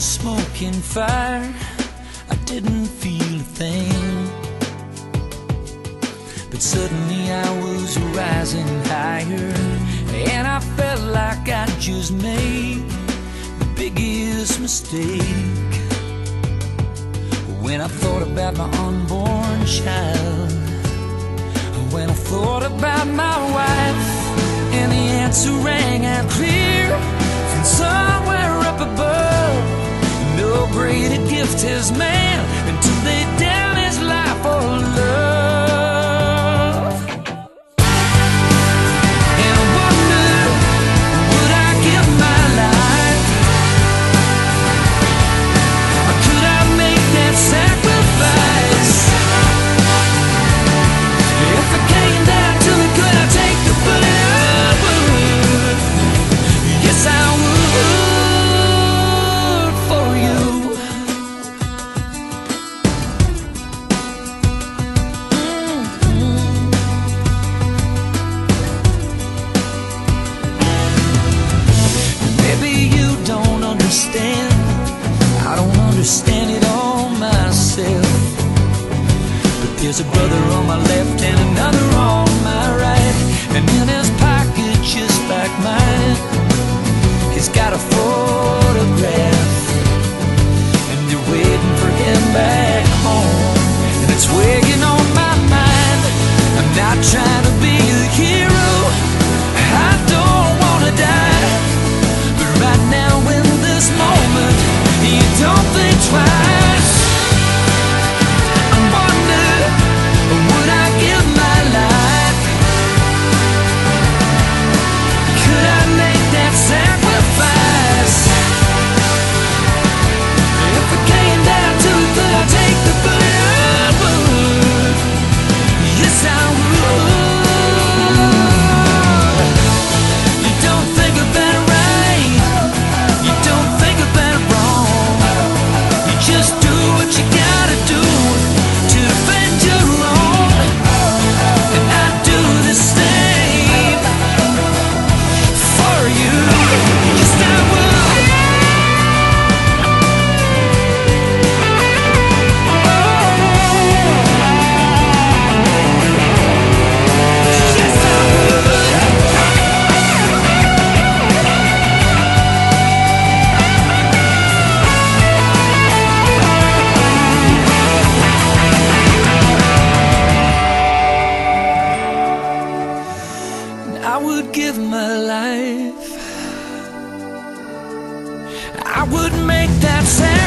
smoking fire, I didn't feel a thing. But suddenly I was rising higher, and I felt like I just made the biggest mistake. When I thought about my unborn child, when I thought about my wife, and the answer rang out clear from somewhere gift has man There's a brother on my left and another on my right. And in his pocket just like mine He's got a photograph. And they're waiting for him back home. And it's weighing on my mind. I'm not trying to be a hero. I don't wanna die. But right now in this moment You don't think twice. I wouldn't make that sound.